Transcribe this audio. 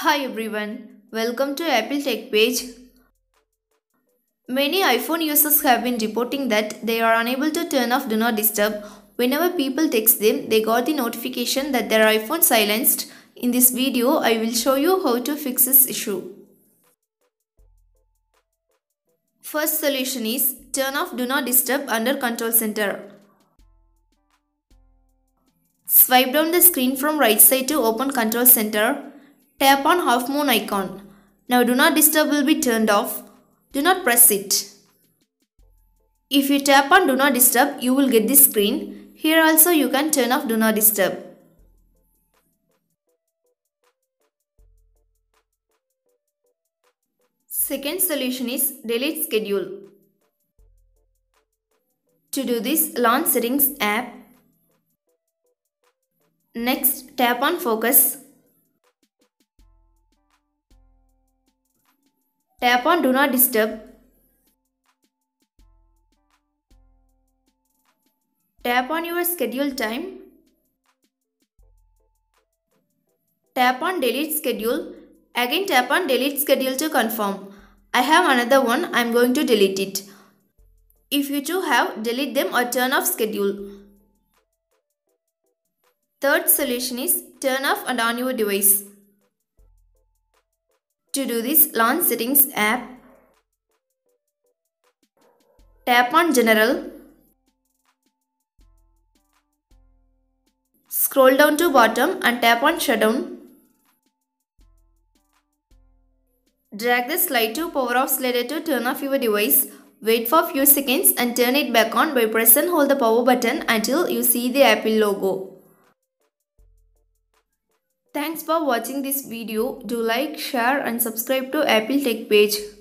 Hi everyone, welcome to Apple TechPage. Many iPhone users have been reporting that they are unable to turn off Do Not Disturb. Whenever people text them, they got the notification that their iPhone silenced. In this video, I will show you how to fix this issue. First solution is turn off Do Not Disturb under Control Center. Swipe down the screen from right side to open Control Center. Tap on half moon icon. Now Do Not Disturb will be turned off. Do not press it. If you tap on Do Not Disturb, you will get this screen. Here also you can turn off Do Not Disturb. Second solution is delete schedule. To do this, launch settings app. Next, tap on focus. Tap on do not disturb. Tap on your schedule time. Tap on delete schedule. Again tap on delete schedule to confirm. I have another one, I am going to delete it. If you too have, delete them or turn off schedule. Third solution is turn off and on your device. To do this, launch settings app. Tap on general. Scroll down to bottom and tap on shutdown. Drag the slide to power off slider to turn off your device. Wait for a few seconds and turn it back on by press and hold the power button until you see the Apple logo. Thanks for watching this video. Do like, share and subscribe to Apple TechPage.